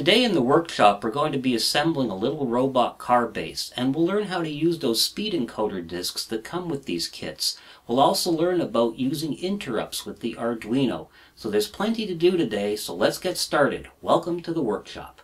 Today in the workshop we're going to be assembling a little robot car base and we'll learn how to use those speed encoder discs that come with these kits. We'll also learn about using interrupts with the Arduino. So there's plenty to do today, so let's get started. Welcome to the workshop.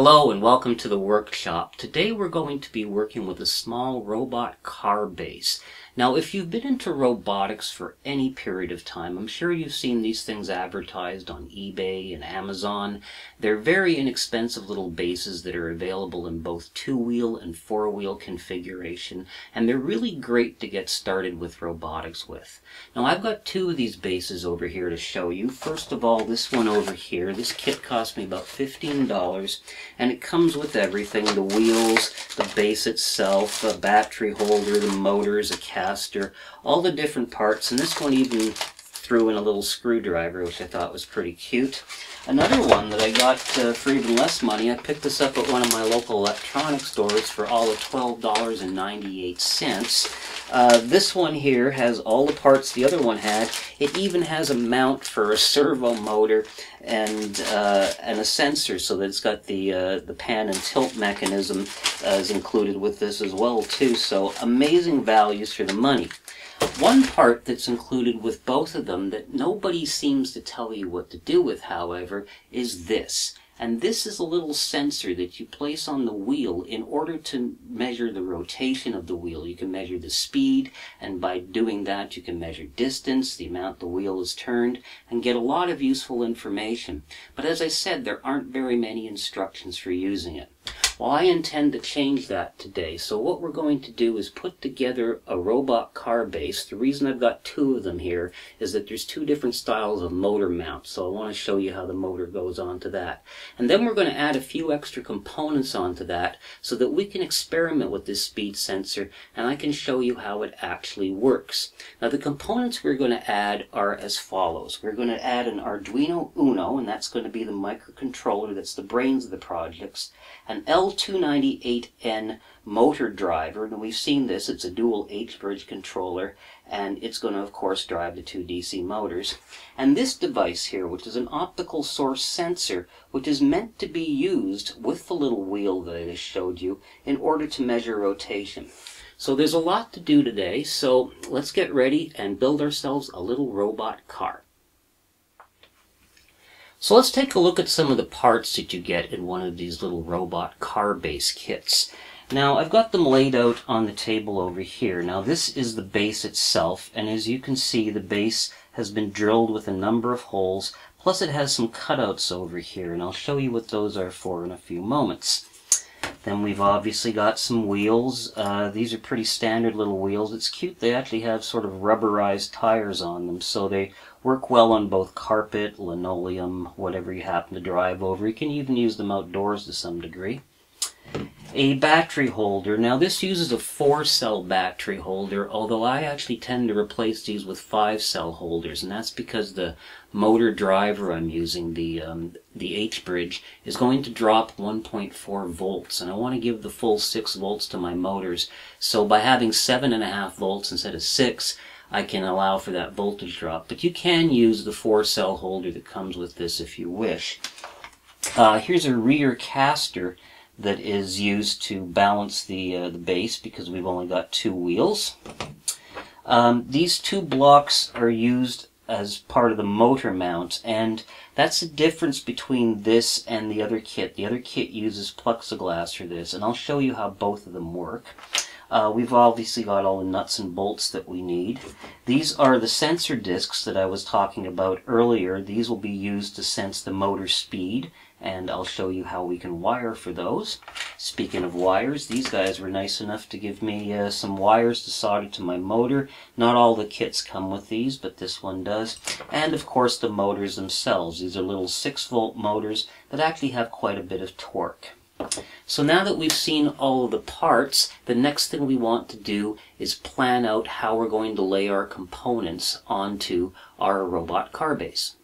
Hello and welcome to the workshop. Today we're going to be working with a small robot car base. Now if you've been into robotics for any period of time, I'm sure you've seen these things advertised on eBay and Amazon. They're very inexpensive little bases that are available in both two-wheel and four-wheel configuration and they're really great to get started with robotics with. Now I've got two of these bases over here to show you. First of all this one over here. This kit cost me about $15 and it comes with everything. The wheels, the base itself, a battery holder, the motors, a caster, all the different parts. And this one even threw in a little screwdriver, which I thought was pretty cute. Another one that I got uh, for even less money, I picked this up at one of my local electronics stores for all of $12.98. Uh, this one here has all the parts the other one had. It even has a mount for a servo motor and uh, and a sensor, so that it's got the uh, the pan and tilt mechanism uh, is included with this as well too. So amazing values for the money. One part that's included with both of them that nobody seems to tell you what to do with, however, is this. And this is a little sensor that you place on the wheel in order to measure the rotation of the wheel. You can measure the speed, and by doing that you can measure distance, the amount the wheel is turned, and get a lot of useful information. But as I said, there aren't very many instructions for using it. Well, I intend to change that today. So what we're going to do is put together a robot car base. The reason I've got two of them here is that there's two different styles of motor mount. So I want to show you how the motor goes onto that. And then we're going to add a few extra components onto that so that we can experiment with this speed sensor and I can show you how it actually works. Now the components we're going to add are as follows. We're going to add an Arduino Uno and that's going to be the microcontroller that's the brains of the projects. An L L298N motor driver, and we've seen this, it's a dual H-bridge controller, and it's going to, of course, drive the two DC motors. And this device here, which is an optical source sensor, which is meant to be used with the little wheel that I just showed you in order to measure rotation. So there's a lot to do today, so let's get ready and build ourselves a little robot car. So let's take a look at some of the parts that you get in one of these little robot car base kits. Now I've got them laid out on the table over here. Now this is the base itself and as you can see the base has been drilled with a number of holes plus it has some cutouts over here and I'll show you what those are for in a few moments. Then we've obviously got some wheels. Uh, these are pretty standard little wheels. It's cute. They actually have sort of rubberized tires on them, so they work well on both carpet, linoleum, whatever you happen to drive over. You can even use them outdoors to some degree a battery holder. Now this uses a four cell battery holder, although I actually tend to replace these with five cell holders, and that's because the motor driver I'm using, the, um, the H-bridge, is going to drop 1.4 volts, and I want to give the full 6 volts to my motors. So by having 7.5 volts instead of 6, I can allow for that voltage drop. But you can use the 4 cell holder that comes with this if you wish. Uh, here's a rear caster that is used to balance the, uh, the base because we've only got two wheels. Um, these two blocks are used as part of the motor mount and that's the difference between this and the other kit. The other kit uses plexiglass for this and I'll show you how both of them work. Uh, we've obviously got all the nuts and bolts that we need. These are the sensor discs that I was talking about earlier. These will be used to sense the motor speed and I'll show you how we can wire for those. Speaking of wires, these guys were nice enough to give me uh, some wires to solder to my motor. Not all the kits come with these, but this one does. And of course the motors themselves. These are little 6 volt motors that actually have quite a bit of torque. So now that we've seen all of the parts, the next thing we want to do is plan out how we're going to lay our components onto our robot car base.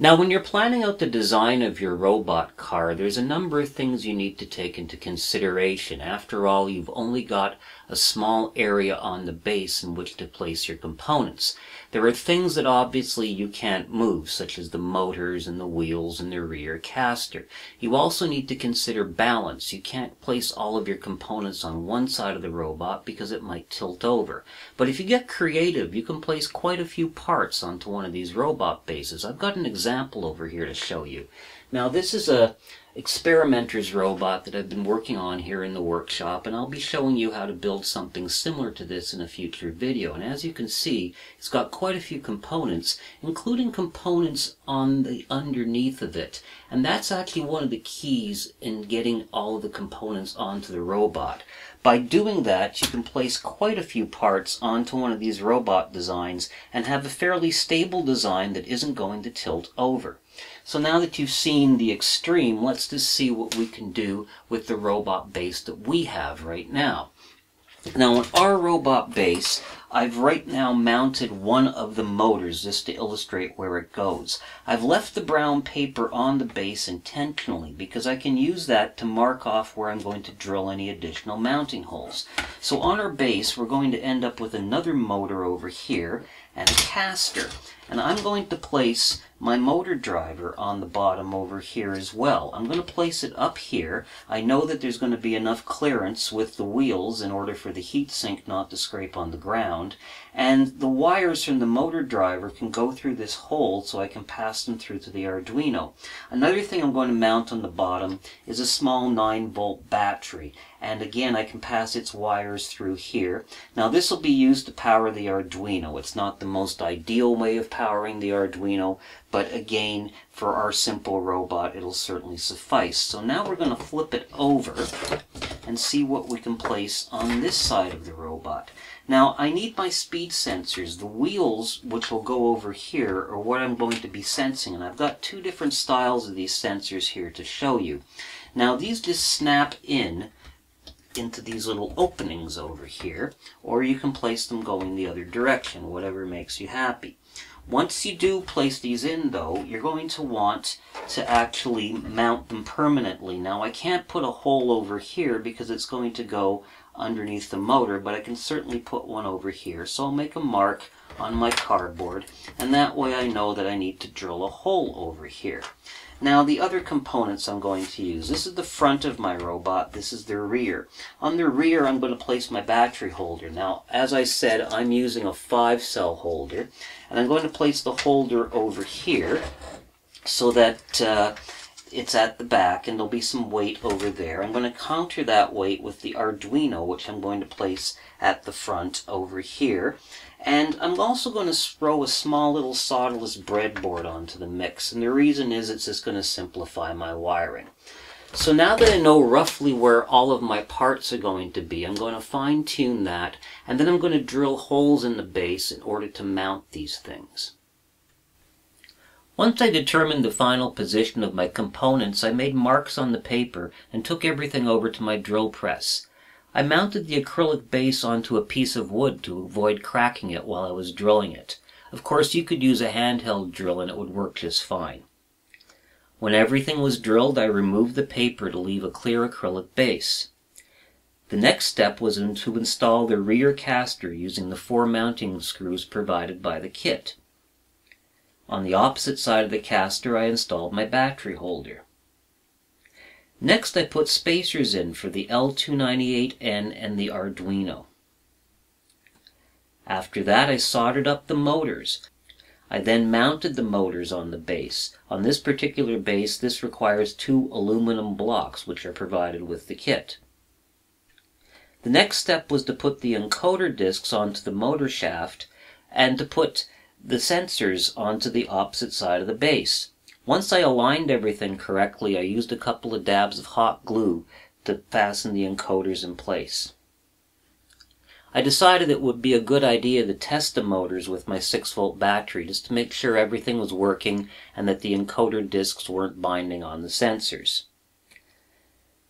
Now, when you're planning out the design of your robot car, there's a number of things you need to take into consideration. After all, you've only got a small area on the base in which to place your components. There are things that obviously you can't move, such as the motors and the wheels and the rear caster. You also need to consider balance. You can't place all of your components on one side of the robot because it might tilt over. But if you get creative, you can place quite a few parts onto one of these robot bases. I've got an example over here to show you. Now this is a experimenter's robot that I've been working on here in the workshop and I'll be showing you how to build something similar to this in a future video and as you can see it's got quite a few components including components on the underneath of it and that's actually one of the keys in getting all of the components onto the robot. By doing that, you can place quite a few parts onto one of these robot designs and have a fairly stable design that isn't going to tilt over. So now that you've seen the extreme, let's just see what we can do with the robot base that we have right now. Now on our robot base, I've right now mounted one of the motors just to illustrate where it goes. I've left the brown paper on the base intentionally because I can use that to mark off where I'm going to drill any additional mounting holes. So on our base, we're going to end up with another motor over here and a caster. And I'm going to place my motor driver on the bottom over here as well. I'm going to place it up here. I know that there's going to be enough clearance with the wheels in order for the heatsink not to scrape on the ground. And the wires from the motor driver can go through this hole so I can pass them through to the Arduino. Another thing I'm going to mount on the bottom is a small 9 volt battery. And again, I can pass its wires through here. Now this will be used to power the Arduino. It's not the most ideal way of powering the Arduino, but again, for our simple robot, it'll certainly suffice. So now we're going to flip it over and see what we can place on this side of the robot. Now, I need my speed sensors. The wheels, which will go over here, are what I'm going to be sensing. And I've got two different styles of these sensors here to show you. Now, these just snap in into these little openings over here, or you can place them going the other direction, whatever makes you happy. Once you do place these in though, you're going to want to actually mount them permanently. Now I can't put a hole over here because it's going to go underneath the motor, but I can certainly put one over here. So I'll make a mark on my cardboard, and that way I know that I need to drill a hole over here. Now the other components I'm going to use. This is the front of my robot. This is the rear. On the rear I'm going to place my battery holder. Now as I said I'm using a 5 cell holder and I'm going to place the holder over here so that uh, it's at the back and there'll be some weight over there. I'm going to counter that weight with the Arduino which I'm going to place at the front over here. And I'm also going to throw a small little solderless breadboard onto the mix. And the reason is it's just going to simplify my wiring. So now that I know roughly where all of my parts are going to be, I'm going to fine tune that. And then I'm going to drill holes in the base in order to mount these things. Once I determined the final position of my components, I made marks on the paper and took everything over to my drill press. I mounted the acrylic base onto a piece of wood to avoid cracking it while I was drilling it. Of course, you could use a handheld drill and it would work just fine. When everything was drilled, I removed the paper to leave a clear acrylic base. The next step was to install the rear caster using the four mounting screws provided by the kit. On the opposite side of the caster, I installed my battery holder. Next I put spacers in for the L298N and the Arduino. After that I soldered up the motors. I then mounted the motors on the base. On this particular base this requires two aluminum blocks which are provided with the kit. The next step was to put the encoder discs onto the motor shaft and to put the sensors onto the opposite side of the base. Once I aligned everything correctly, I used a couple of dabs of hot glue to fasten the encoders in place. I decided it would be a good idea to test the motors with my 6 volt battery just to make sure everything was working and that the encoder discs weren't binding on the sensors.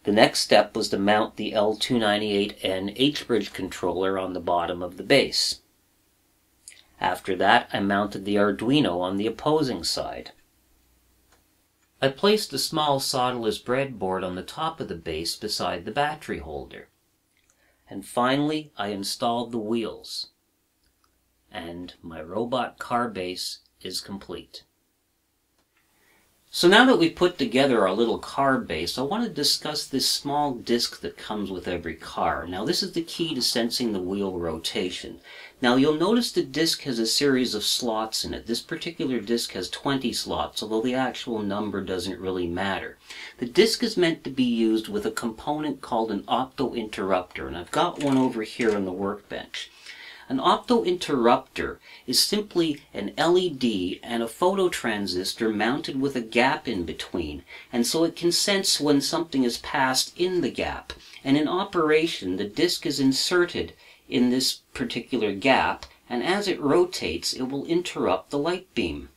The next step was to mount the L298N H-bridge controller on the bottom of the base. After that, I mounted the Arduino on the opposing side. I placed a small solderless breadboard on the top of the base beside the battery holder. And finally, I installed the wheels. And my robot car base is complete. So now that we've put together our little car base, I want to discuss this small disc that comes with every car. Now this is the key to sensing the wheel rotation. Now you'll notice the disc has a series of slots in it. This particular disc has 20 slots, although the actual number doesn't really matter. The disc is meant to be used with a component called an opto-interrupter, and I've got one over here on the workbench. An opto-interrupter is simply an LED and a phototransistor mounted with a gap in between, and so it can sense when something is passed in the gap. And in operation, the disc is inserted in this particular gap, and as it rotates, it will interrupt the light beam.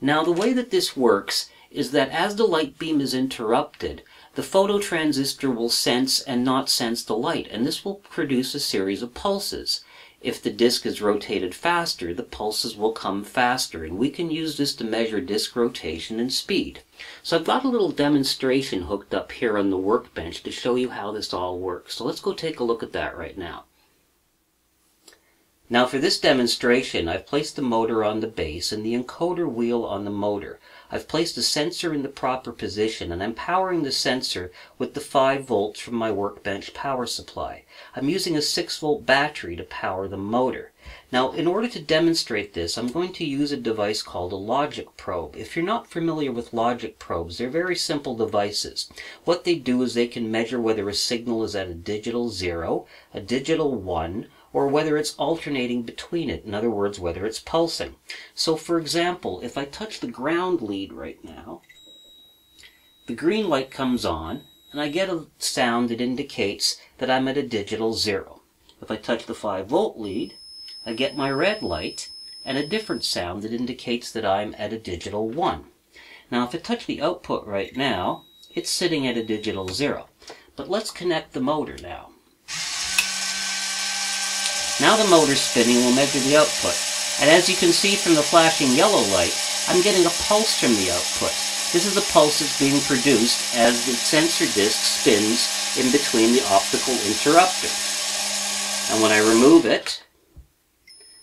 Now, the way that this works is that as the light beam is interrupted, the phototransistor will sense and not sense the light, and this will produce a series of pulses. If the disk is rotated faster, the pulses will come faster, and we can use this to measure disk rotation and speed. So I've got a little demonstration hooked up here on the workbench to show you how this all works. So let's go take a look at that right now. Now for this demonstration, I've placed the motor on the base and the encoder wheel on the motor. I've placed the sensor in the proper position and I'm powering the sensor with the 5 volts from my workbench power supply. I'm using a 6 volt battery to power the motor. Now in order to demonstrate this I'm going to use a device called a logic probe. If you're not familiar with logic probes, they're very simple devices. What they do is they can measure whether a signal is at a digital 0, a digital 1, or whether it's alternating between it. In other words, whether it's pulsing. So for example, if I touch the ground lead right now, the green light comes on, and I get a sound that indicates that I'm at a digital zero. If I touch the 5 volt lead, I get my red light, and a different sound that indicates that I'm at a digital 1. Now if I touch the output right now, it's sitting at a digital 0. But let's connect the motor now. Now the motor's spinning will measure the output. And as you can see from the flashing yellow light, I'm getting a pulse from the output. This is the pulse that's being produced as the sensor disc spins in between the optical interrupter. And when I remove it,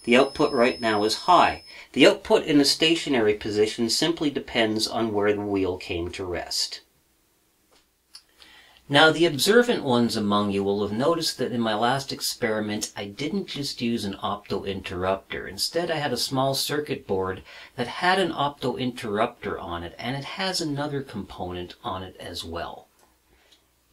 the output right now is high. The output in a stationary position simply depends on where the wheel came to rest. Now the observant ones among you will have noticed that in my last experiment I didn't just use an opto-interrupter. Instead I had a small circuit board that had an opto-interrupter on it and it has another component on it as well.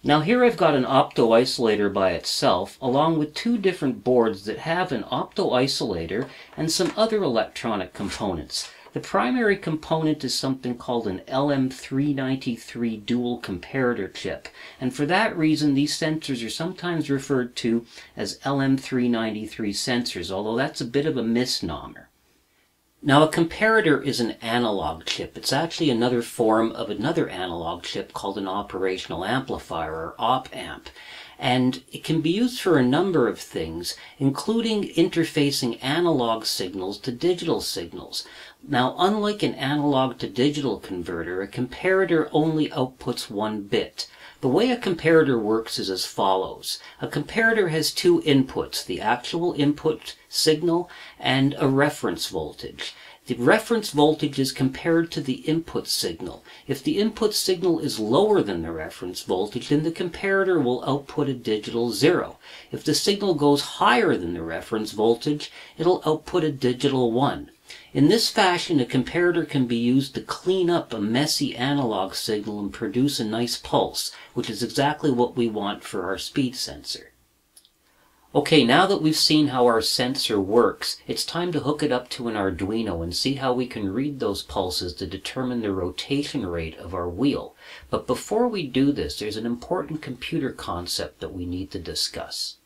Now here I've got an opto-isolator by itself along with two different boards that have an opto-isolator and some other electronic components. The primary component is something called an LM393 dual comparator chip, and for that reason these sensors are sometimes referred to as LM393 sensors, although that's a bit of a misnomer. Now a comparator is an analog chip. It's actually another form of another analog chip called an operational amplifier or op-amp and it can be used for a number of things, including interfacing analog signals to digital signals. Now, unlike an analog to digital converter, a comparator only outputs one bit. The way a comparator works is as follows. A comparator has two inputs, the actual input signal and a reference voltage. The reference voltage is compared to the input signal. If the input signal is lower than the reference voltage, then the comparator will output a digital zero. If the signal goes higher than the reference voltage, it'll output a digital one. In this fashion, a comparator can be used to clean up a messy analog signal and produce a nice pulse, which is exactly what we want for our speed sensor. Okay, now that we've seen how our sensor works, it's time to hook it up to an Arduino and see how we can read those pulses to determine the rotation rate of our wheel. But before we do this, there's an important computer concept that we need to discuss.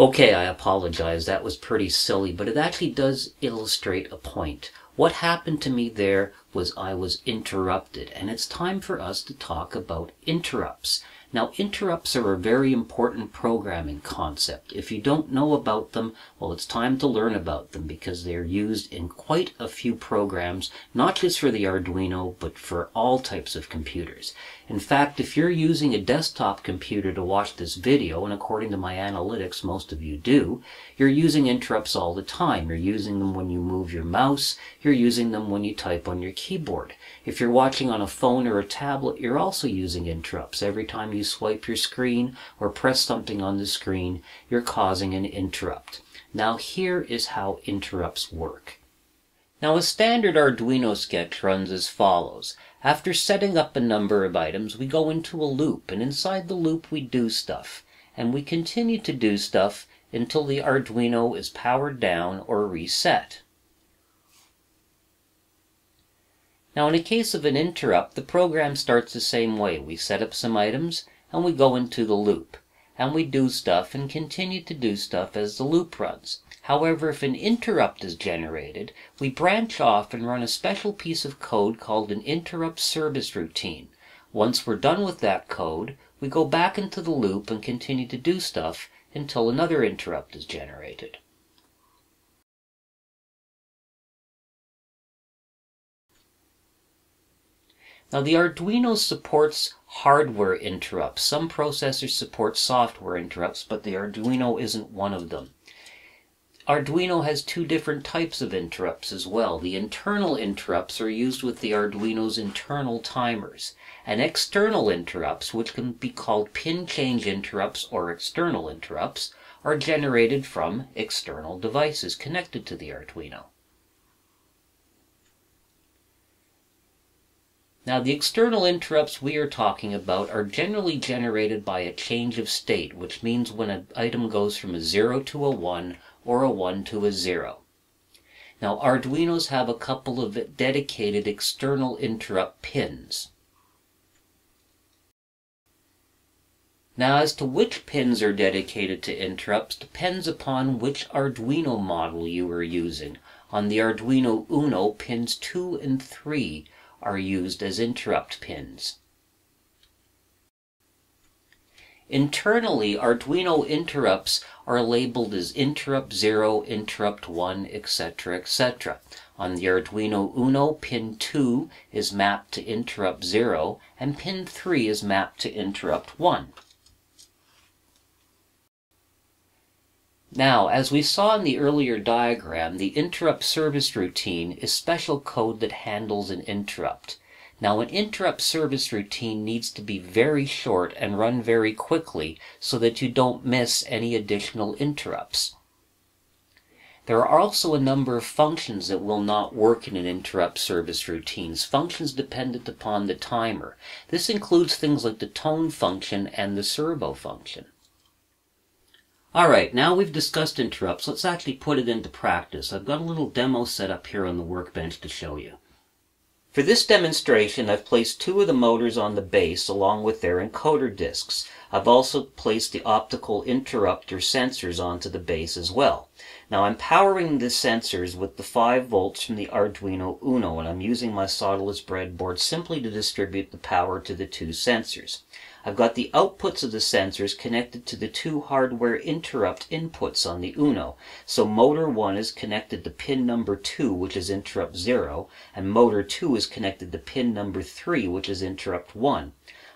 Okay, I apologize, that was pretty silly, but it actually does illustrate a point. What happened to me there was I was interrupted, and it's time for us to talk about interrupts. Now, interrupts are a very important programming concept. If you don't know about them, well, it's time to learn about them because they're used in quite a few programs, not just for the Arduino, but for all types of computers. In fact, if you're using a desktop computer to watch this video, and according to my analytics, most of you do, you're using interrupts all the time. You're using them when you move your mouse, you're using them when you type on your keyboard. If you're watching on a phone or a tablet, you're also using interrupts. Every time you swipe your screen or press something on the screen, you're causing an interrupt. Now here is how interrupts work. Now a standard Arduino sketch runs as follows. After setting up a number of items, we go into a loop, and inside the loop we do stuff. And we continue to do stuff until the Arduino is powered down or reset. Now in a case of an interrupt, the program starts the same way. We set up some items and we go into the loop. And we do stuff and continue to do stuff as the loop runs. However, if an interrupt is generated, we branch off and run a special piece of code called an interrupt service routine. Once we're done with that code, we go back into the loop and continue to do stuff until another interrupt is generated. Now the Arduino supports hardware interrupts. Some processors support software interrupts, but the Arduino isn't one of them. Arduino has two different types of interrupts as well. The internal interrupts are used with the Arduino's internal timers. And external interrupts, which can be called pin change interrupts or external interrupts, are generated from external devices connected to the Arduino. Now the external interrupts we are talking about are generally generated by a change of state, which means when an item goes from a 0 to a 1 or a 1 to a 0. Now Arduinos have a couple of dedicated external interrupt pins. Now as to which pins are dedicated to interrupts depends upon which Arduino model you are using. On the Arduino Uno, pins 2 and 3 are used as interrupt pins. Internally, Arduino interrupts are labeled as interrupt 0, interrupt 1, etc., etc. On the Arduino Uno, pin 2 is mapped to interrupt 0, and pin 3 is mapped to interrupt 1. Now, as we saw in the earlier diagram, the interrupt service routine is special code that handles an interrupt. Now, an interrupt service routine needs to be very short and run very quickly so that you don't miss any additional interrupts. There are also a number of functions that will not work in an interrupt service routines, functions dependent upon the timer. This includes things like the tone function and the servo function. Alright, now we've discussed interrupts, let's actually put it into practice. I've got a little demo set up here on the workbench to show you. For this demonstration, I've placed two of the motors on the base along with their encoder discs. I've also placed the optical interrupter sensors onto the base as well. Now I'm powering the sensors with the 5 volts from the Arduino Uno and I'm using my solderless breadboard simply to distribute the power to the two sensors. I've got the outputs of the sensors connected to the two hardware interrupt inputs on the Uno. So motor 1 is connected to pin number 2, which is interrupt 0, and motor 2 is connected to pin number 3, which is interrupt 1.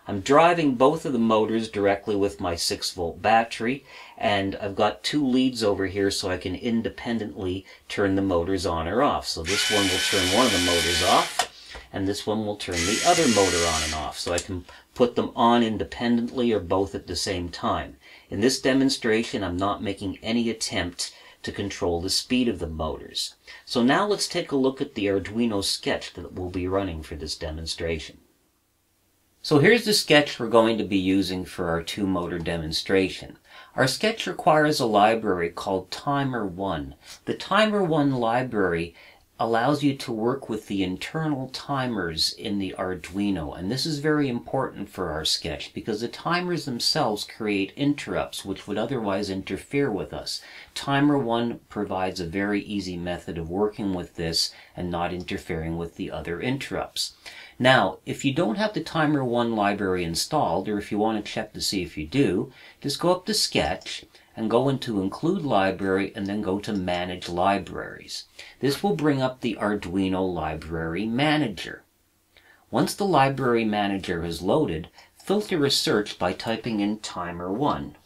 I'm driving both of the motors directly with my 6 volt battery, and I've got two leads over here so I can independently turn the motors on or off. So this one will turn one of the motors off, and this one will turn the other motor on and off. So I can put them on independently or both at the same time. In this demonstration, I'm not making any attempt to control the speed of the motors. So now let's take a look at the Arduino sketch that we'll be running for this demonstration. So here's the sketch we're going to be using for our two motor demonstration. Our sketch requires a library called Timer1. The Timer1 library allows you to work with the internal timers in the Arduino. And this is very important for our sketch because the timers themselves create interrupts which would otherwise interfere with us. Timer 1 provides a very easy method of working with this and not interfering with the other interrupts. Now, if you don't have the Timer 1 library installed, or if you want to check to see if you do, just go up to Sketch, and go into Include Library and then go to Manage Libraries. This will bring up the Arduino Library Manager. Once the Library Manager is loaded, filter a search by typing in Timer 1.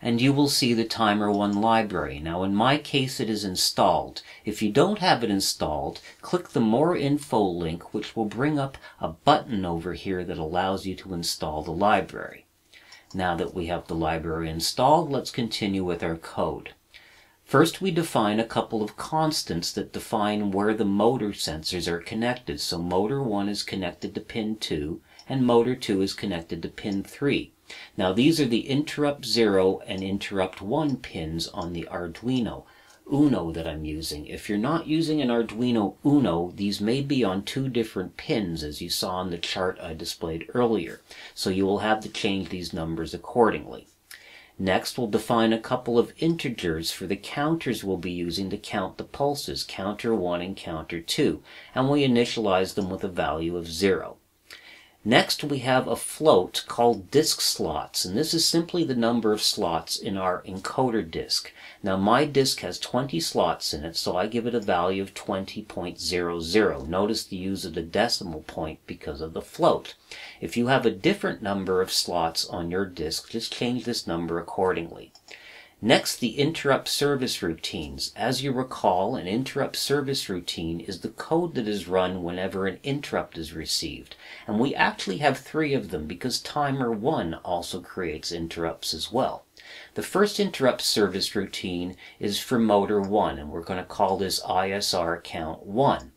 And you will see the Timer 1 library. Now in my case it is installed. If you don't have it installed, click the More Info link which will bring up a button over here that allows you to install the library. Now that we have the library installed, let's continue with our code. First, we define a couple of constants that define where the motor sensors are connected. So motor 1 is connected to pin 2, and motor 2 is connected to pin 3. Now these are the interrupt 0 and interrupt 1 pins on the Arduino. Uno that I'm using. If you're not using an Arduino Uno, these may be on two different pins as you saw in the chart I displayed earlier. So you will have to change these numbers accordingly. Next, we'll define a couple of integers for the counters we'll be using to count the pulses, counter 1 and counter 2, and we initialize them with a value of 0. Next, we have a float called disk slots, and this is simply the number of slots in our encoder disk. Now, my disk has 20 slots in it, so I give it a value of 20.00. Notice the use of the decimal point because of the float. If you have a different number of slots on your disk, just change this number accordingly. Next, the interrupt service routines. As you recall, an interrupt service routine is the code that is run whenever an interrupt is received. And we actually have three of them because timer 1 also creates interrupts as well. The first interrupt service routine is for motor 1, and we're going to call this ISR count 1.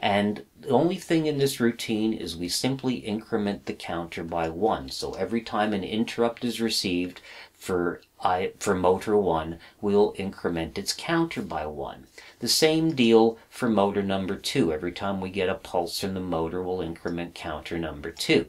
And the only thing in this routine is we simply increment the counter by 1. So every time an interrupt is received, for I for motor 1, we'll increment its counter by 1. The same deal for motor number 2. Every time we get a pulse from the motor, we'll increment counter number 2.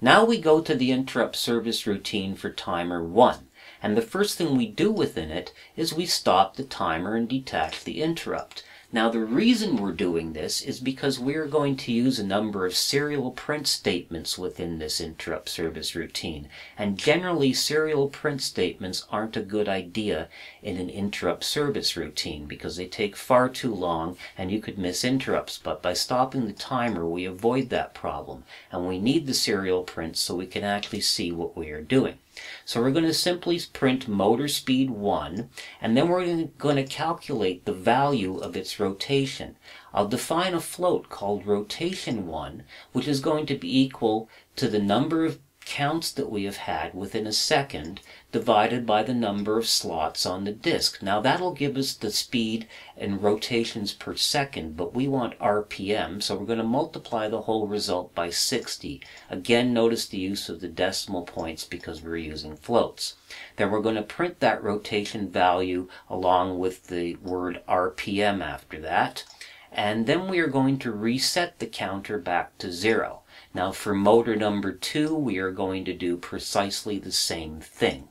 Now we go to the interrupt service routine for timer 1. And the first thing we do within it is we stop the timer and detach the interrupt. Now the reason we're doing this is because we're going to use a number of serial print statements within this interrupt service routine. And generally serial print statements aren't a good idea in an interrupt service routine because they take far too long and you could miss interrupts. But by stopping the timer we avoid that problem. And we need the serial prints so we can actually see what we are doing. So we're going to simply print motor speed 1, and then we're going to calculate the value of its rotation. I'll define a float called rotation 1, which is going to be equal to the number of counts that we have had within a second divided by the number of slots on the disk. Now that'll give us the speed and rotations per second, but we want RPM, so we're going to multiply the whole result by 60. Again, notice the use of the decimal points because we're using floats. Then we're going to print that rotation value along with the word RPM after that. And then we are going to reset the counter back to zero. Now for motor number two, we are going to do precisely the same thing.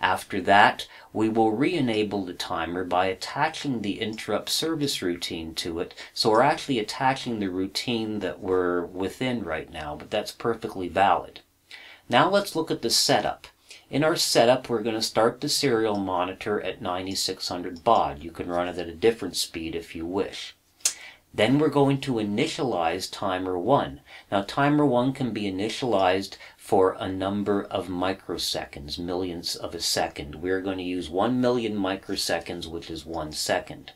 After that, we will re-enable the timer by attaching the interrupt service routine to it. So we're actually attaching the routine that we're within right now, but that's perfectly valid. Now let's look at the setup. In our setup, we're going to start the serial monitor at 9600 baud. You can run it at a different speed if you wish. Then we're going to initialize timer 1. Now timer 1 can be initialized for a number of microseconds, millions of a second. We're going to use 1 million microseconds, which is 1 second.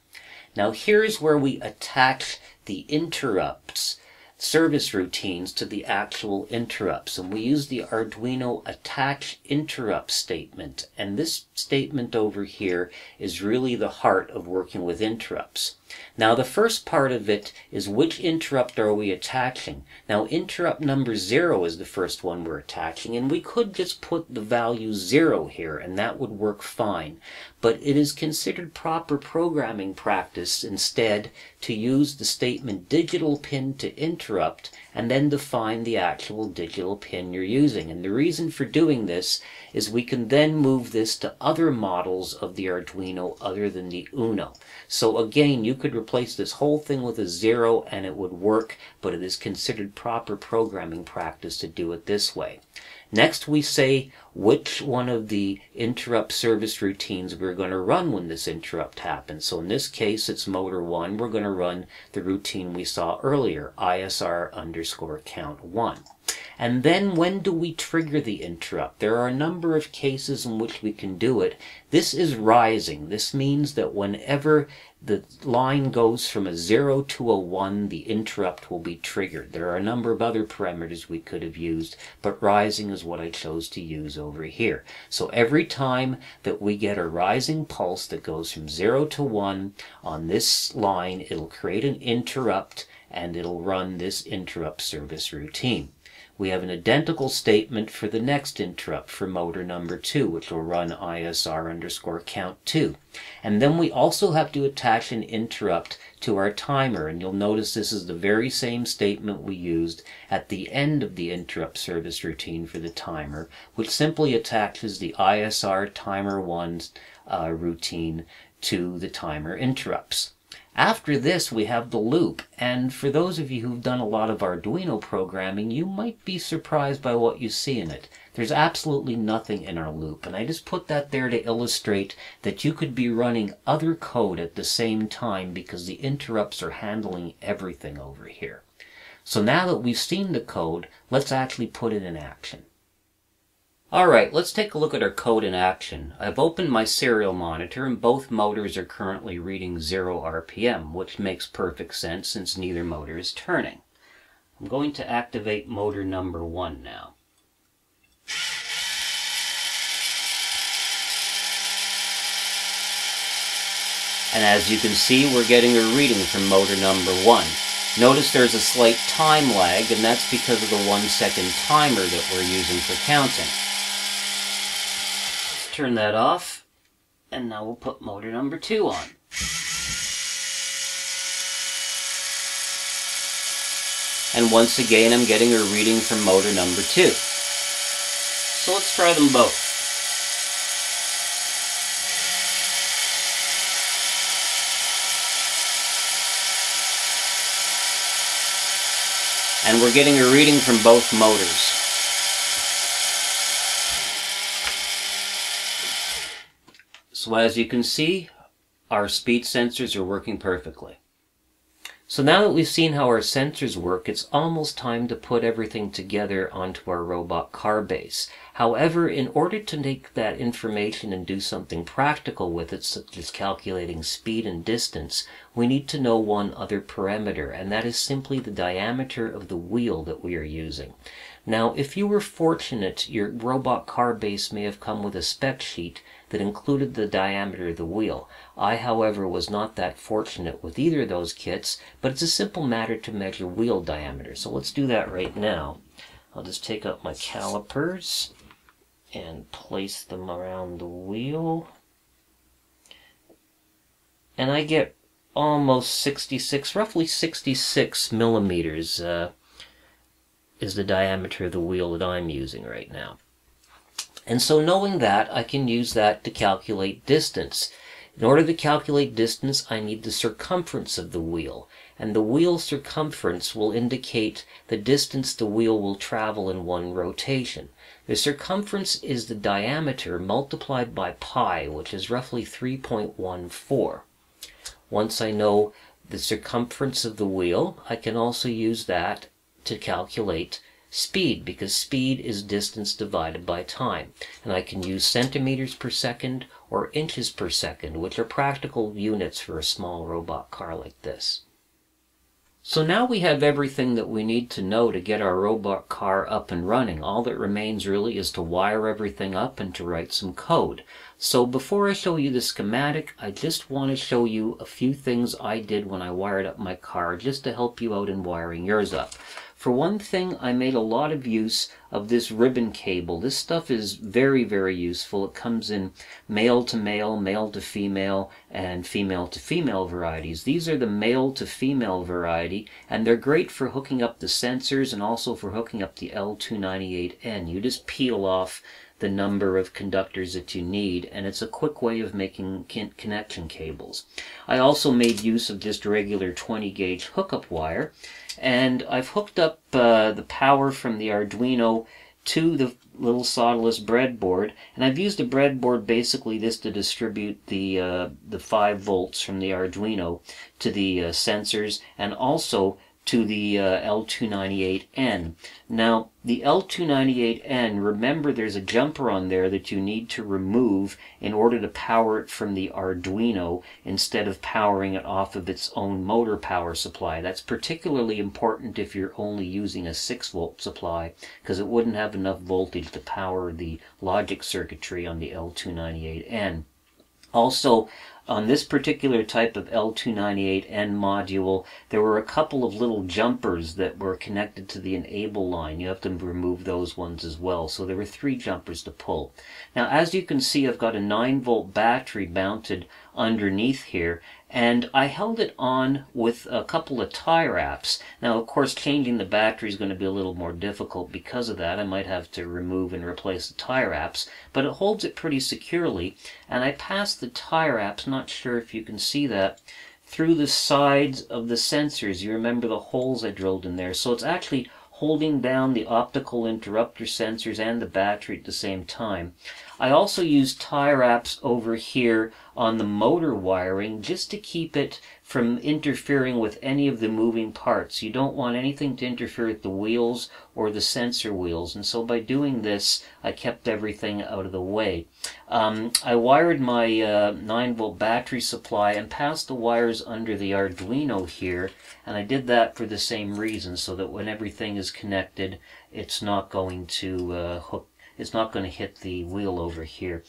Now here's where we attach the interrupts service routines to the actual interrupts. And we use the Arduino attach interrupt statement. And this statement over here is really the heart of working with interrupts. Now the first part of it is which interrupt are we attaching? Now interrupt number zero is the first one we're attaching and we could just put the value zero here and that would work fine. But it is considered proper programming practice instead to use the statement digital pin to interrupt and then define the actual digital pin you're using. And the reason for doing this is we can then move this to other models of the Arduino other than the Uno. So again, you could replace this whole thing with a zero and it would work, but it is considered proper programming practice to do it this way. Next, we say which one of the interrupt service routines we're going to run when this interrupt happens. So in this case, it's motor 1. We're going to run the routine we saw earlier, ISR underscore count 1. And then when do we trigger the interrupt? There are a number of cases in which we can do it. This is rising. This means that whenever the line goes from a 0 to a 1, the interrupt will be triggered. There are a number of other parameters we could have used, but rising is what I chose to use over here. So every time that we get a rising pulse that goes from 0 to 1 on this line, it'll create an interrupt and it'll run this interrupt service routine we have an identical statement for the next interrupt for motor number 2, which will run ISR underscore count 2. And then we also have to attach an interrupt to our timer, and you'll notice this is the very same statement we used at the end of the interrupt service routine for the timer, which simply attaches the ISR timer 1 uh, routine to the timer interrupts. After this, we have the loop, and for those of you who've done a lot of Arduino programming, you might be surprised by what you see in it. There's absolutely nothing in our loop, and I just put that there to illustrate that you could be running other code at the same time because the interrupts are handling everything over here. So now that we've seen the code, let's actually put it in action. Alright, let's take a look at our code in action. I've opened my serial monitor and both motors are currently reading 0 RPM, which makes perfect sense since neither motor is turning. I'm going to activate motor number 1 now. And as you can see, we're getting a reading from motor number 1. Notice there's a slight time lag, and that's because of the one second timer that we're using for counting turn that off, and now we'll put motor number two on. And once again, I'm getting a reading from motor number two. So let's try them both. And we're getting a reading from both motors. So as you can see, our speed sensors are working perfectly. So now that we've seen how our sensors work, it's almost time to put everything together onto our robot car base. However, in order to take that information and do something practical with it, such as calculating speed and distance, we need to know one other parameter, and that is simply the diameter of the wheel that we are using. Now, if you were fortunate, your robot car base may have come with a spec sheet that included the diameter of the wheel. I, however, was not that fortunate with either of those kits, but it's a simple matter to measure wheel diameter. So let's do that right now. I'll just take out my calipers and place them around the wheel. And I get almost 66, roughly 66 millimeters uh, is the diameter of the wheel that I'm using right now. And so knowing that, I can use that to calculate distance. In order to calculate distance, I need the circumference of the wheel. And the wheel circumference will indicate the distance the wheel will travel in one rotation. The circumference is the diameter multiplied by pi, which is roughly 3.14. Once I know the circumference of the wheel, I can also use that to calculate speed because speed is distance divided by time. And I can use centimeters per second or inches per second, which are practical units for a small robot car like this. So now we have everything that we need to know to get our robot car up and running. All that remains really is to wire everything up and to write some code. So before I show you the schematic, I just want to show you a few things I did when I wired up my car just to help you out in wiring yours up. For one thing, I made a lot of use of this ribbon cable. This stuff is very, very useful. It comes in male to male, male to female, and female to female varieties. These are the male to female variety, and they're great for hooking up the sensors and also for hooking up the L298N. You just peel off the number of conductors that you need, and it's a quick way of making connection cables. I also made use of just regular 20 gauge hookup wire, and I've hooked up uh, the power from the Arduino to the little solderless breadboard, and I've used a breadboard basically just to distribute the uh, the 5 volts from the Arduino to the uh, sensors, and also to the uh, L298N. Now, the L298N, remember there's a jumper on there that you need to remove in order to power it from the Arduino instead of powering it off of its own motor power supply. That's particularly important if you're only using a 6 volt supply because it wouldn't have enough voltage to power the logic circuitry on the L298N. Also, on this particular type of L298N module, there were a couple of little jumpers that were connected to the enable line. You have to remove those ones as well. So there were three jumpers to pull. Now, as you can see, I've got a 9 volt battery mounted underneath here, and I held it on with a couple of tie wraps. Now, of course, changing the battery is going to be a little more difficult because of that. I might have to remove and replace the tie wraps, but it holds it pretty securely. And I passed the tie wraps, not sure if you can see that, through the sides of the sensors. You remember the holes I drilled in there. So it's actually holding down the optical interrupter sensors and the battery at the same time. I also use tie wraps over here on the motor wiring just to keep it from interfering with any of the moving parts. You don't want anything to interfere with the wheels or the sensor wheels. And so by doing this, I kept everything out of the way. Um, I wired my uh, 9 volt battery supply and passed the wires under the Arduino here. And I did that for the same reason, so that when everything is connected, it's not going to uh, hook, it's not going to hit the wheel over here.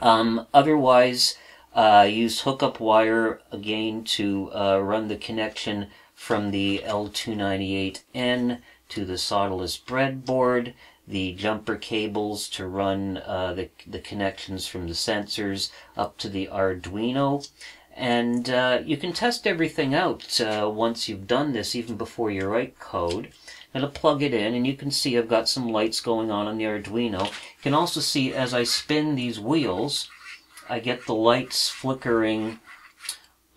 Um, otherwise, uh, use hookup wire again to uh, run the connection from the L298N to the solderless breadboard, the jumper cables to run uh, the, the connections from the sensors up to the Arduino. And uh, you can test everything out uh, once you've done this, even before you write code. To plug it in, and you can see I've got some lights going on on the Arduino. You can also see as I spin these wheels, I get the lights flickering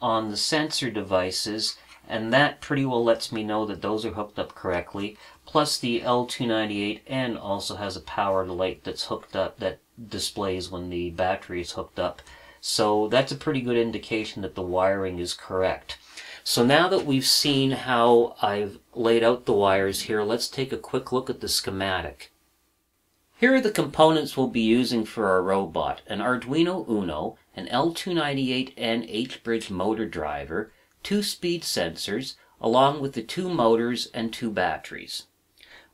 on the sensor devices and that pretty well lets me know that those are hooked up correctly. Plus the L298N also has a power light that's hooked up that displays when the battery is hooked up. So that's a pretty good indication that the wiring is correct. So now that we've seen how I've laid out the wires here, let's take a quick look at the schematic. Here are the components we'll be using for our robot. An Arduino Uno, an L298N H-bridge motor driver, two speed sensors, along with the two motors and two batteries.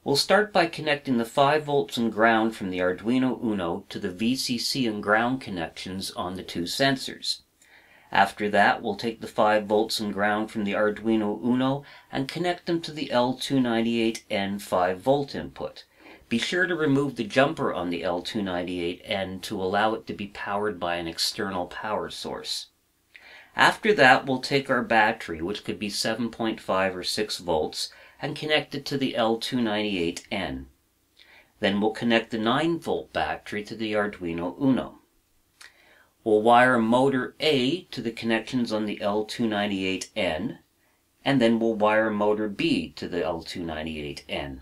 We'll start by connecting the 5 volts and ground from the Arduino Uno to the VCC and ground connections on the two sensors. After that, we'll take the 5 volts and ground from the Arduino Uno and connect them to the L298N 5 volt input. Be sure to remove the jumper on the L298N to allow it to be powered by an external power source. After that, we'll take our battery, which could be 7.5 or 6 volts, and connect it to the L298N. Then we'll connect the 9 volt battery to the Arduino Uno. We'll wire motor A to the connections on the L298N, and then we'll wire motor B to the L298N.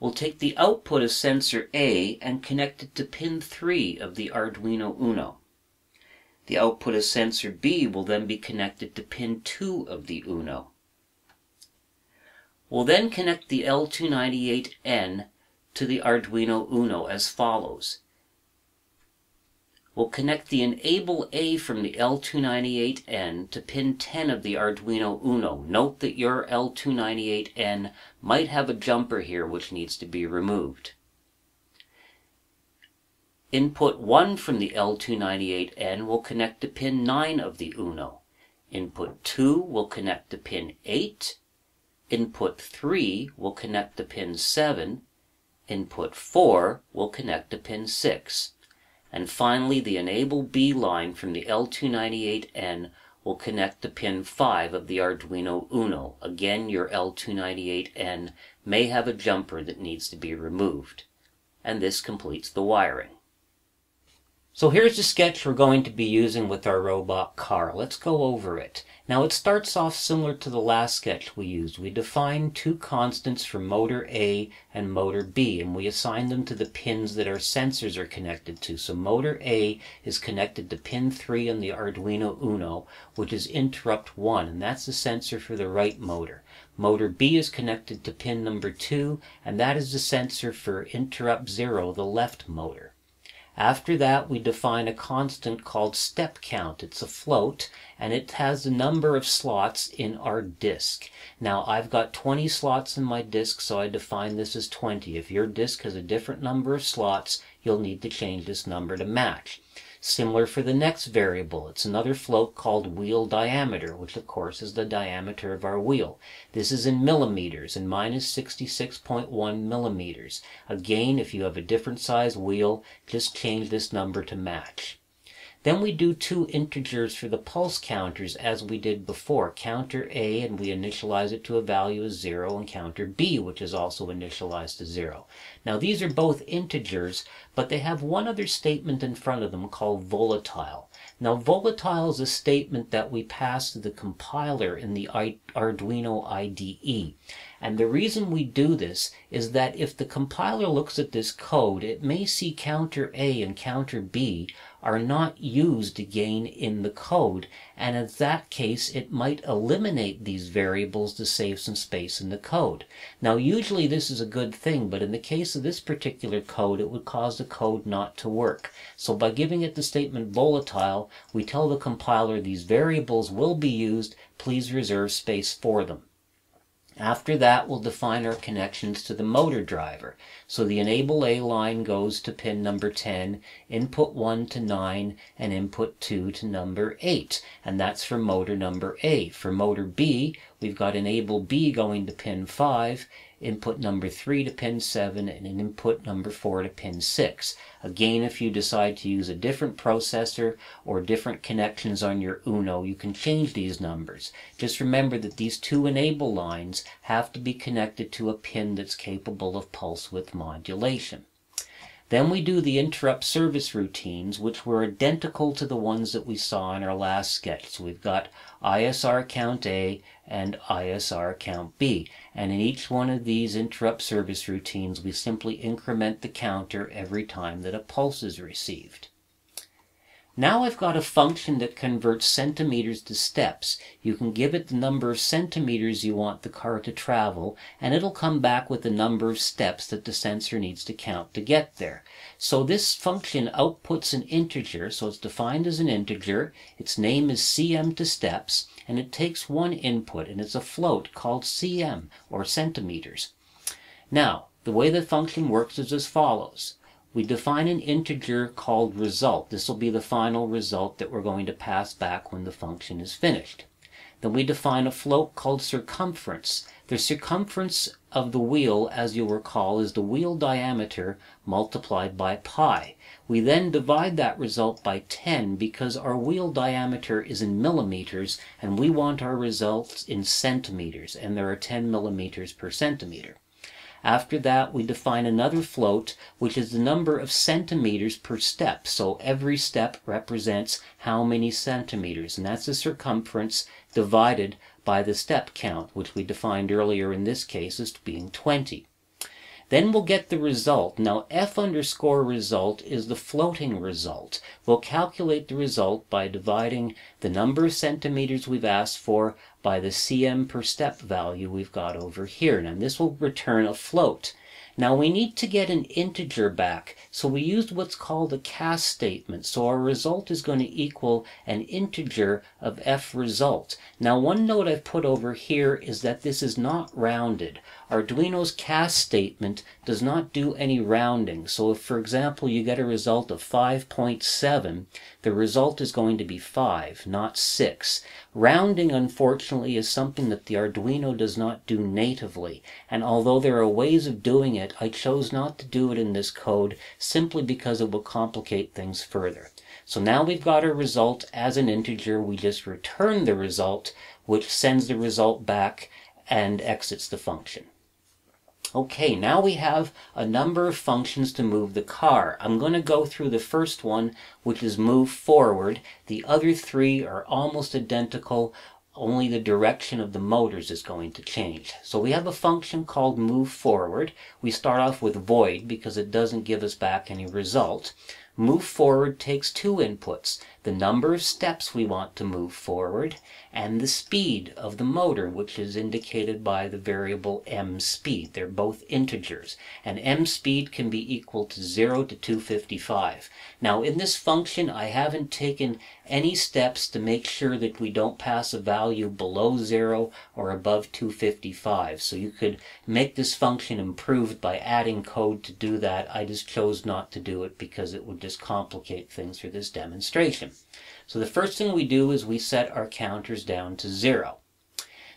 We'll take the output of sensor A and connect it to pin 3 of the Arduino Uno. The output of sensor B will then be connected to pin 2 of the Uno. We'll then connect the L298N to the Arduino Uno as follows. We'll connect the enable A from the L298N to pin 10 of the Arduino Uno. Note that your L298N might have a jumper here which needs to be removed. Input 1 from the L298N will connect to pin 9 of the Uno. Input 2 will connect to pin 8. Input 3 will connect to pin 7. Input 4 will connect to pin 6. And finally, the Enable B line from the L298N will connect to pin 5 of the Arduino Uno. Again, your L298N may have a jumper that needs to be removed. And this completes the wiring. So here's the sketch we're going to be using with our robot car. Let's go over it. Now it starts off similar to the last sketch we used. We define two constants for motor A and motor B and we assign them to the pins that our sensors are connected to. So motor A is connected to pin 3 on the Arduino Uno which is interrupt 1 and that's the sensor for the right motor. Motor B is connected to pin number 2 and that is the sensor for interrupt 0, the left motor. After that, we define a constant called step count. It's a float, and it has the number of slots in our disk. Now, I've got 20 slots in my disk, so I define this as 20. If your disk has a different number of slots, you'll need to change this number to match. Similar for the next variable, it's another float called wheel diameter, which of course is the diameter of our wheel. This is in millimeters, and mine is 66.1 millimeters. Again, if you have a different size wheel, just change this number to match. Then we do two integers for the pulse counters as we did before. Counter A, and we initialize it to a value of 0, and counter B, which is also initialized to 0. Now these are both integers, but they have one other statement in front of them called volatile. Now volatile is a statement that we pass to the compiler in the Arduino IDE. And the reason we do this is that if the compiler looks at this code, it may see counter A and counter B are not used again in the code, and in that case it might eliminate these variables to save some space in the code. Now usually this is a good thing, but in the case of this particular code it would cause the code not to work. So by giving it the statement volatile, we tell the compiler these variables will be used, please reserve space for them. After that, we'll define our connections to the motor driver. So the enable A line goes to pin number 10, input 1 to 9, and input 2 to number 8. And that's for motor number A. For motor B, we've got enable B going to pin 5, input number 3 to pin 7, and an input number 4 to pin 6. Again, if you decide to use a different processor or different connections on your UNO, you can change these numbers. Just remember that these two enable lines have to be connected to a pin that's capable of pulse width modulation. Then we do the interrupt service routines, which were identical to the ones that we saw in our last sketch. So we've got ISR count A and ISR count B. And in each one of these interrupt service routines, we simply increment the counter every time that a pulse is received. Now I've got a function that converts centimeters to steps. You can give it the number of centimeters you want the car to travel, and it'll come back with the number of steps that the sensor needs to count to get there. So this function outputs an integer, so it's defined as an integer. Its name is cm to steps, and it takes one input, and it's a float called cm, or centimeters. Now, the way the function works is as follows we define an integer called result. This will be the final result that we're going to pass back when the function is finished. Then we define a float called circumference. The circumference of the wheel, as you'll recall, is the wheel diameter multiplied by pi. We then divide that result by 10 because our wheel diameter is in millimeters and we want our results in centimeters and there are 10 millimeters per centimeter. After that, we define another float, which is the number of centimeters per step. So every step represents how many centimeters, and that's the circumference divided by the step count, which we defined earlier in this case as being 20. Then we'll get the result. Now f underscore result is the floating result. We'll calculate the result by dividing the number of centimeters we've asked for by the cm per step value we've got over here. Now this will return a float. Now we need to get an integer back, so we used what's called a cast statement. So our result is going to equal an integer of f result. Now one note I've put over here is that this is not rounded. Arduino's cast statement does not do any rounding. So if, for example, you get a result of 5.7, the result is going to be 5, not 6. Rounding, unfortunately, is something that the Arduino does not do natively. And although there are ways of doing it, I chose not to do it in this code simply because it will complicate things further. So now we've got our result as an integer. We just return the result, which sends the result back and exits the function. Okay, now we have a number of functions to move the car. I'm going to go through the first one, which is move forward. The other three are almost identical, only the direction of the motors is going to change. So we have a function called move forward. We start off with void because it doesn't give us back any result. Move forward takes two inputs, the number of steps we want to move forward and the speed of the motor, which is indicated by the variable m speed. They're both integers, and m speed can be equal to 0 to 255. Now in this function, I haven't taken any steps to make sure that we don't pass a value below 0 or above 255. So you could make this function improved by adding code to do that. I just chose not to do it because it would just complicate things for this demonstration. So the first thing we do is we set our counters down to zero.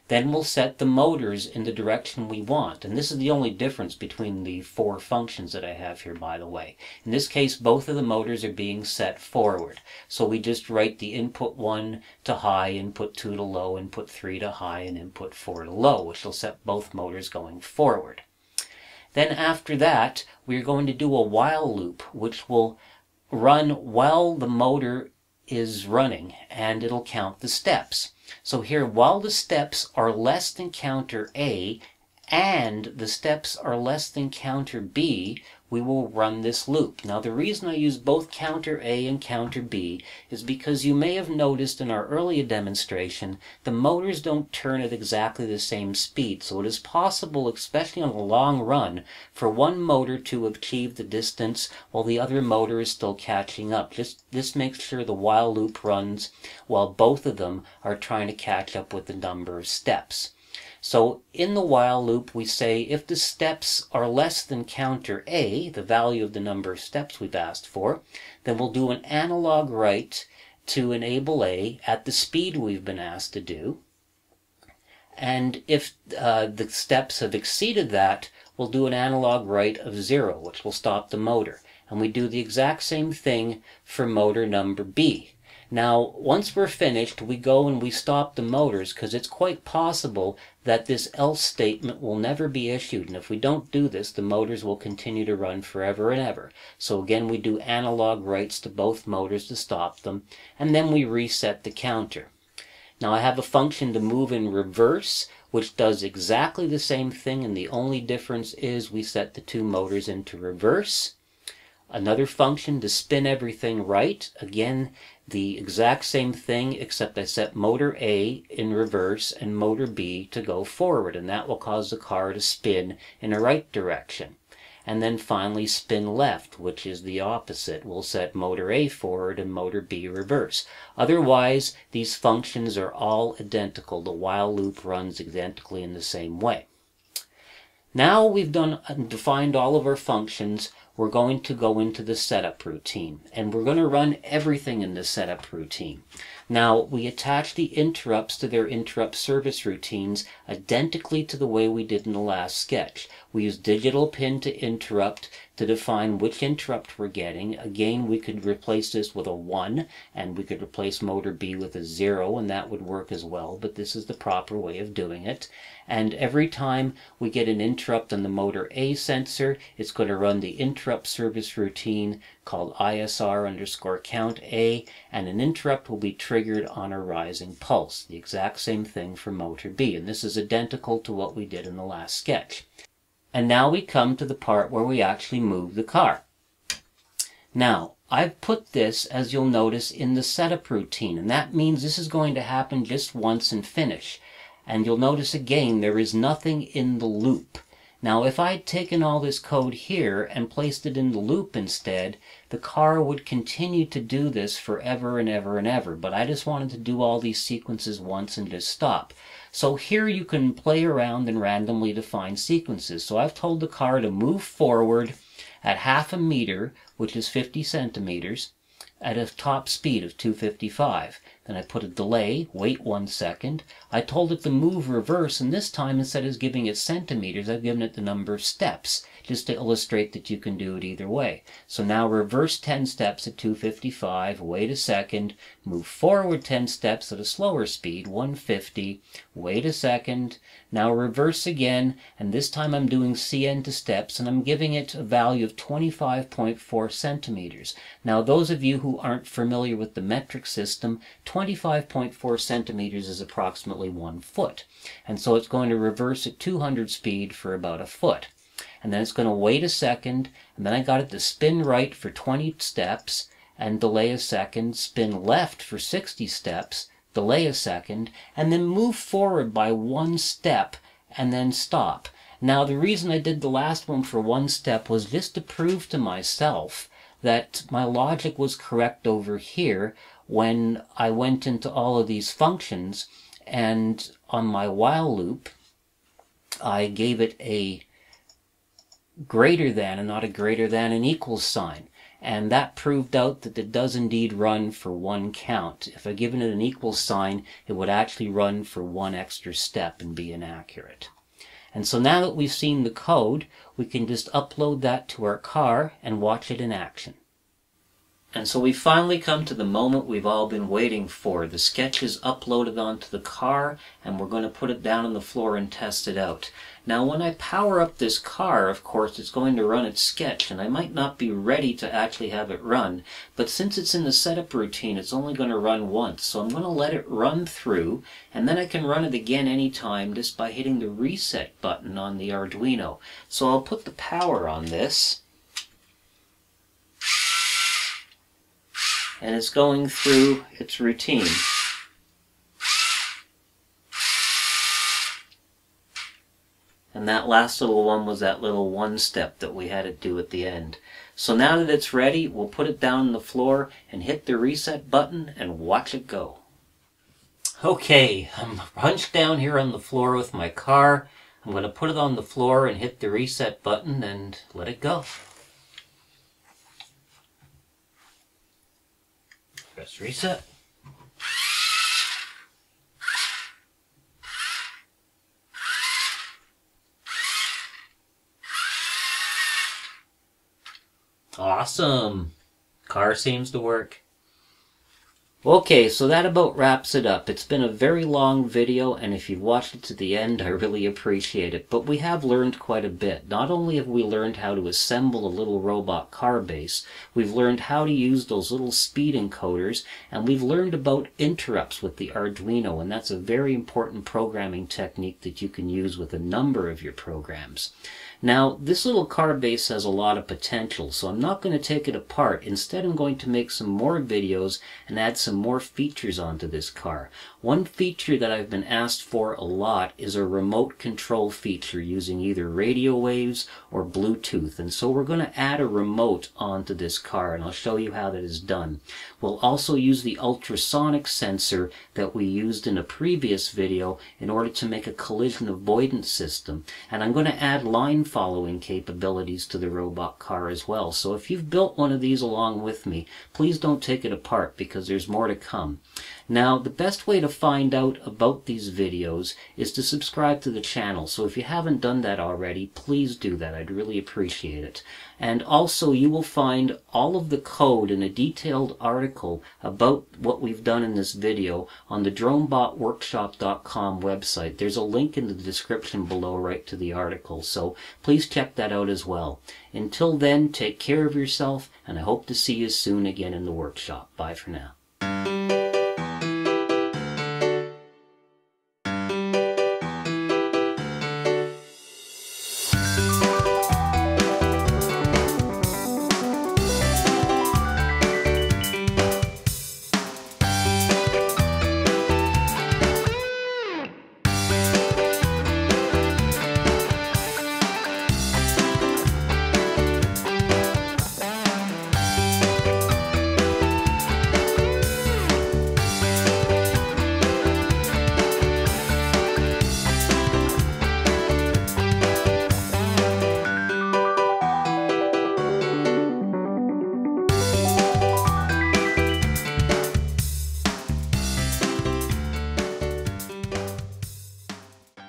Then we'll set the motors in the direction we want. And this is the only difference between the four functions that I have here, by the way. In this case, both of the motors are being set forward. So we just write the input 1 to high, input 2 to low, input 3 to high, and input 4 to low, which will set both motors going forward. Then after that, we're going to do a while loop, which will run while the motor is running and it'll count the steps. So here, while the steps are less than counter A and the steps are less than counter B, we will run this loop. Now the reason I use both counter A and counter B is because you may have noticed in our earlier demonstration, the motors don't turn at exactly the same speed. So it is possible, especially on a long run, for one motor to achieve the distance while the other motor is still catching up. Just this makes sure the while loop runs while both of them are trying to catch up with the number of steps. So in the while loop, we say if the steps are less than counter A, the value of the number of steps we've asked for, then we'll do an analog write to enable A at the speed we've been asked to do. And if uh, the steps have exceeded that, we'll do an analog write of zero, which will stop the motor. And we do the exact same thing for motor number B. Now, once we're finished, we go and we stop the motors because it's quite possible that this else statement will never be issued. And if we don't do this, the motors will continue to run forever and ever. So again, we do analog writes to both motors to stop them, and then we reset the counter. Now I have a function to move in reverse, which does exactly the same thing, and the only difference is we set the two motors into reverse. Another function to spin everything right. Again, the exact same thing except I set motor A in reverse and motor B to go forward and that will cause the car to spin in a right direction. And then finally spin left, which is the opposite. We'll set motor A forward and motor B reverse. Otherwise, these functions are all identical. The while loop runs identically in the same way. Now we've done and defined all of our functions, we're going to go into the setup routine. And we're going to run everything in the setup routine. Now, we attach the interrupts to their interrupt service routines identically to the way we did in the last sketch. We use digital pin to interrupt to define which interrupt we're getting. Again, we could replace this with a 1, and we could replace motor B with a 0, and that would work as well, but this is the proper way of doing it. And every time we get an interrupt on the motor A sensor, it's going to run the interrupt service routine called ISR underscore count A, and an interrupt will be triggered on a rising pulse. The exact same thing for motor B, and this is identical to what we did in the last sketch. And now we come to the part where we actually move the car. Now, I've put this, as you'll notice, in the setup routine, and that means this is going to happen just once and finish. And you'll notice again, there is nothing in the loop. Now if I'd taken all this code here and placed it in the loop instead, the car would continue to do this forever and ever and ever. But I just wanted to do all these sequences once and just stop. So here you can play around and randomly define sequences. So I've told the car to move forward at half a meter, which is 50 centimeters, at a top speed of 255. Then I put a delay, wait one second. I told it to move reverse, and this time instead of giving it centimeters, I've given it the number of steps, just to illustrate that you can do it either way. So now reverse 10 steps at 255, wait a second, move forward 10 steps at a slower speed, 150, wait a second, now reverse again, and this time I'm doing CM to steps, and I'm giving it a value of 25.4 centimeters. Now those of you who aren't familiar with the metric system, 25.4 centimeters is approximately one foot. And so it's going to reverse at 200 speed for about a foot. And then it's going to wait a second, and then I got it to spin right for 20 steps, and delay a second, spin left for 60 steps, delay a second, and then move forward by one step, and then stop. Now the reason I did the last one for one step was just to prove to myself that my logic was correct over here when I went into all of these functions and on my while loop I gave it a greater than and not a greater than an equals sign. And that proved out that it does indeed run for one count. If I'd given it an equal sign, it would actually run for one extra step and be inaccurate. And so now that we've seen the code, we can just upload that to our car and watch it in action. And so we finally come to the moment we've all been waiting for. The sketch is uploaded onto the car and we're going to put it down on the floor and test it out. Now when I power up this car, of course, it's going to run its sketch, and I might not be ready to actually have it run, but since it's in the setup routine, it's only going to run once, so I'm going to let it run through, and then I can run it again anytime just by hitting the reset button on the Arduino. So I'll put the power on this, and it's going through its routine. And that last little one was that little one step that we had to do at the end. So now that it's ready, we'll put it down on the floor and hit the reset button and watch it go. Okay, I'm hunched down here on the floor with my car. I'm going to put it on the floor and hit the reset button and let it go. Press reset. Awesome. Car seems to work. Okay, so that about wraps it up. It's been a very long video, and if you've watched it to the end, I really appreciate it. But we have learned quite a bit. Not only have we learned how to assemble a little robot car base, we've learned how to use those little speed encoders, and we've learned about interrupts with the Arduino, and that's a very important programming technique that you can use with a number of your programs. Now, this little car base has a lot of potential, so I'm not going to take it apart. Instead, I'm going to make some more videos and add some more features onto this car. One feature that I've been asked for a lot is a remote control feature using either radio waves or Bluetooth. And so we're going to add a remote onto this car, and I'll show you how that is done. We'll also use the ultrasonic sensor that we used in a previous video in order to make a collision avoidance system. And I'm going to add line following capabilities to the robot car as well. So if you've built one of these along with me, please don't take it apart because there's more to come. Now, the best way to find out about these videos is to subscribe to the channel. So if you haven't done that already, please do that. I'd really appreciate it. And also, you will find all of the code in a detailed article about what we've done in this video on the dronebotworkshop.com website. There's a link in the description below right to the article, so please check that out as well. Until then, take care of yourself, and I hope to see you soon again in the workshop. Bye for now.